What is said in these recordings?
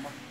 mamá.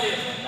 Далее.